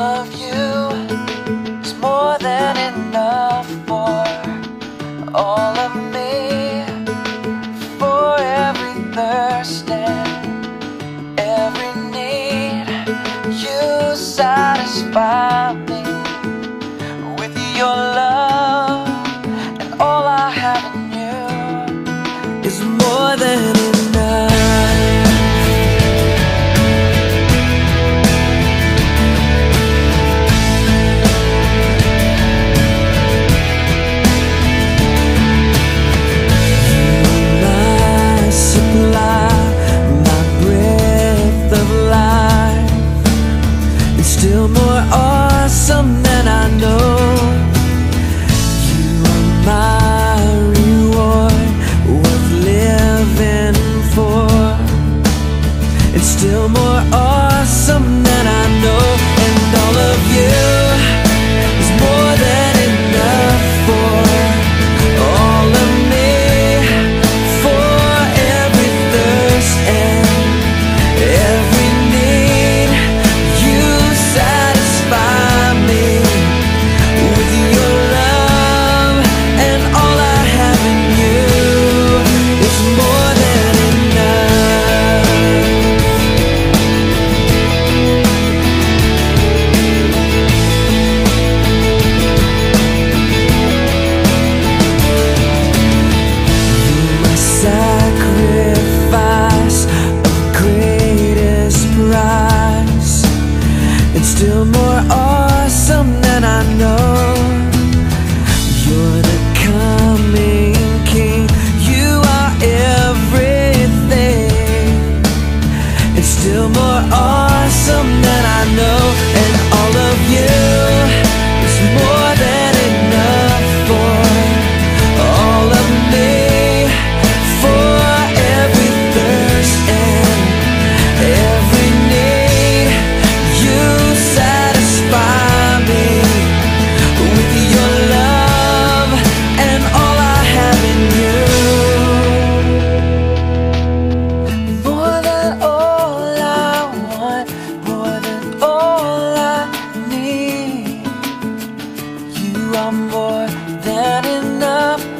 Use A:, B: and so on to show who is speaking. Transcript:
A: all of you is more than enough for all of me, for every thirst and every need. You satisfy me with your love, and all I have in you is more than. It's still more I'm more than enough.